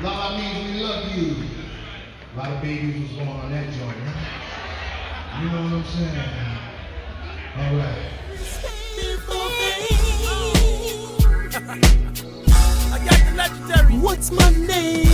Lord, means we love you. A lot of babies was going on that joint. Huh? You know what I'm saying? All right. I got the legendary. What's my name?